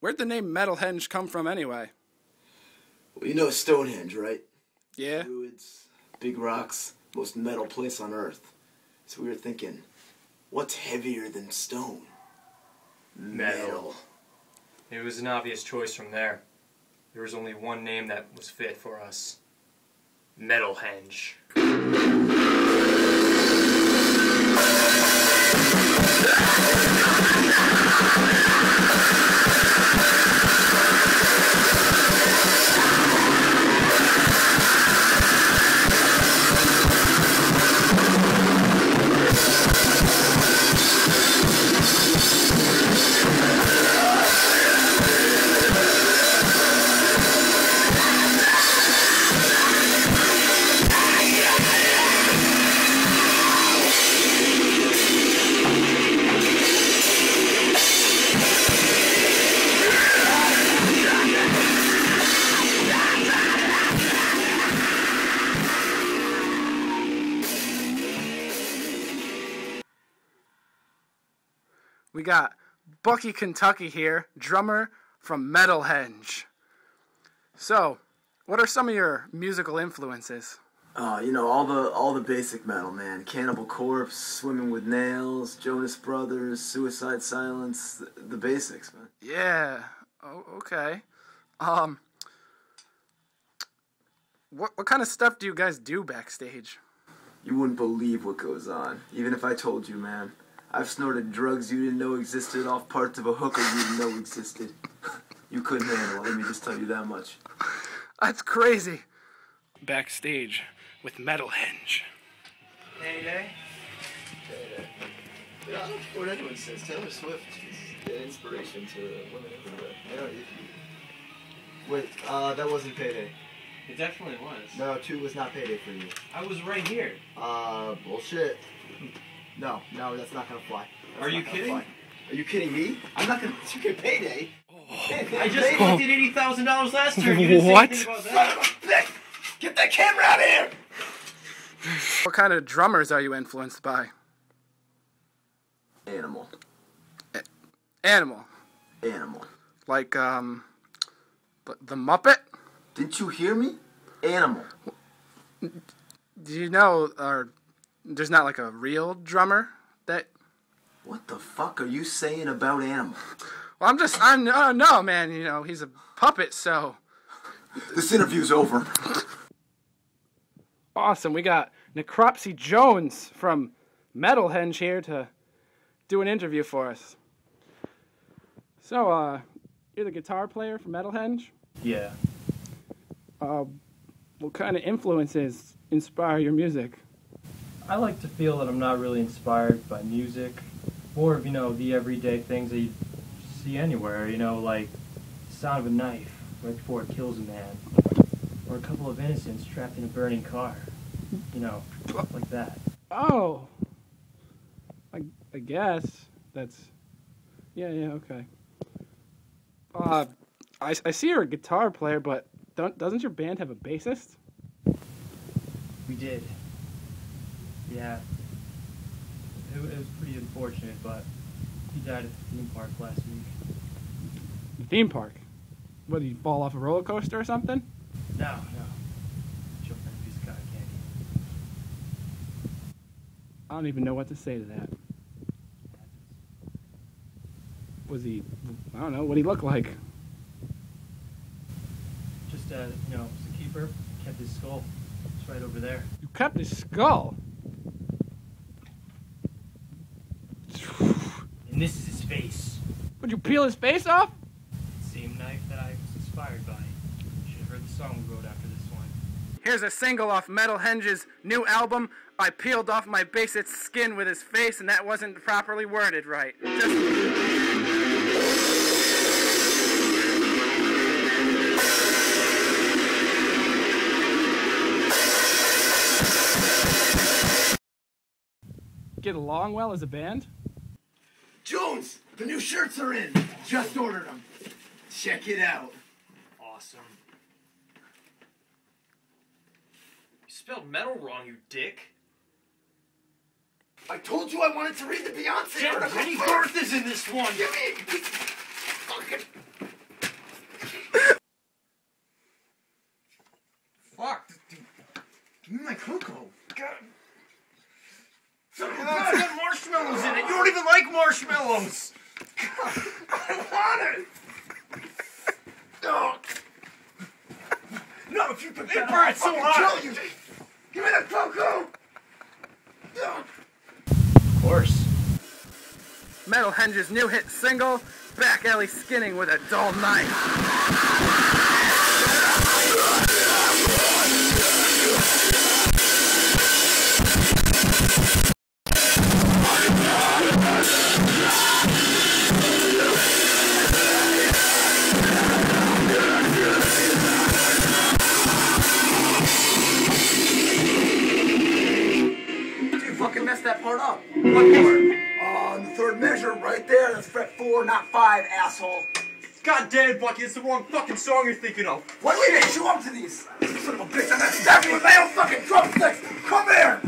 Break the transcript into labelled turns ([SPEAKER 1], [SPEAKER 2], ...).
[SPEAKER 1] Where'd the name Metalhenge come from anyway?
[SPEAKER 2] Well, you know Stonehenge, right?
[SPEAKER 1] Yeah?
[SPEAKER 2] Druids, big rocks, most metal place on earth. So we were thinking, what's heavier than stone?
[SPEAKER 3] Metal. It was an obvious choice from there. There was only one name that was fit for us. Metalhenge.
[SPEAKER 1] We got Bucky Kentucky here, drummer from Metalhenge. So, what are some of your musical influences?
[SPEAKER 2] Oh, you know all the all the basic metal, man. Cannibal Corpse, Swimming with Nails, Jonas Brothers, Suicide Silence, the, the basics, man.
[SPEAKER 1] Yeah. Oh, okay. Um what what kind of stuff do you guys do backstage?
[SPEAKER 2] You wouldn't believe what goes on, even if I told you, man. I've snorted drugs you didn't know existed off parts of a hooker you didn't know existed. you couldn't handle it, let me just tell you that much.
[SPEAKER 1] That's crazy. Backstage with Metalhenge.
[SPEAKER 3] Payday?
[SPEAKER 2] Yeah, what anyone says. Taylor Swift is an inspiration to women everywhere. Yeah. Wait, uh, that wasn't payday.
[SPEAKER 3] It definitely was.
[SPEAKER 2] No, two was not payday for you.
[SPEAKER 3] I was right here.
[SPEAKER 2] Uh, bullshit. No, no, that's not gonna fly. That's
[SPEAKER 3] Are you kidding?
[SPEAKER 2] fly. Are you kidding me? I'm not gonna. You your payday.
[SPEAKER 3] I just looked at eighty thousand dollars last year. You didn't
[SPEAKER 1] What?
[SPEAKER 3] anything about that.
[SPEAKER 2] Get that camera out of here!
[SPEAKER 1] What kind of drummers are you influenced by?
[SPEAKER 2] Animal.
[SPEAKER 1] Animal.
[SPEAKER 2] Animal.
[SPEAKER 1] Like um the, the Muppet?
[SPEAKER 2] Didn't you hear me? Animal.
[SPEAKER 1] Do you know or there's not like a real drummer that
[SPEAKER 2] What the fuck are you saying about animal?
[SPEAKER 1] Well, I'm just I'm uh, no man, you know, he's a puppet, so
[SPEAKER 2] This interview's over.
[SPEAKER 1] awesome. We got Necropsy Jones from Metalhenge here to do an interview for us. So, uh, you're the guitar player for Metalhenge?
[SPEAKER 3] Yeah.
[SPEAKER 1] Uh, what kind of influences inspire your music?
[SPEAKER 3] I like to feel that I'm not really inspired by music, more of you know the everyday things that you see anywhere. You know, like the sound of a knife right before it kills a man, or a couple of innocents trapped in a burning car. You know, like that.
[SPEAKER 1] Oh, I, I guess that's yeah, yeah, okay. Uh, I, I see you're a guitar player, but don't doesn't your band have a bassist?
[SPEAKER 3] We did. Yeah. It, it was pretty unfortunate, but he died at the theme park last week.
[SPEAKER 1] The theme park. What did you fall off a roller coaster or something?
[SPEAKER 3] No, no. Jumped on a piece of cotton candy.
[SPEAKER 1] I don't even know what to say to that. Was he? I don't know. What he look like?
[SPEAKER 3] Just, uh, you know, as a keeper, kept his skull. It's right over there.
[SPEAKER 1] You kept his skull.
[SPEAKER 3] And this is his face.
[SPEAKER 1] Would you peel his face off?
[SPEAKER 3] Same knife that I was inspired by. You should have heard the song we wrote after this one.
[SPEAKER 1] Here's a single off Metalhenge's new album. I peeled off my bassist's skin with his face, and that wasn't properly worded right. Just get along well as a band.
[SPEAKER 2] Jones, the new shirts are in. Just ordered them. Check it out.
[SPEAKER 3] Awesome. You spelled metal wrong, you dick.
[SPEAKER 2] I told you I wanted to read the Beyonce yeah,
[SPEAKER 3] article.
[SPEAKER 2] Jennie
[SPEAKER 3] Garth is in this one.
[SPEAKER 2] Give me a fucking.
[SPEAKER 3] Fuck. Give me my cocoa. God. Son marshmallows in it. You don't even like marshmallows. I want it. No. No, if you put that on, so hot. Kill you. Give me the cocoa.
[SPEAKER 4] Of course.
[SPEAKER 1] Metalhenge's new hit single, Back Alley Skinning with a Dull Knife.
[SPEAKER 2] Part? Oh, the third measure right there. That's fret four, not five, asshole.
[SPEAKER 3] God damn, it, Bucky, it's the wrong fucking song you're thinking of.
[SPEAKER 2] Why do we make you up to these? Son of a bitch, I'm gonna stab you with my own fucking drumsticks! Come here!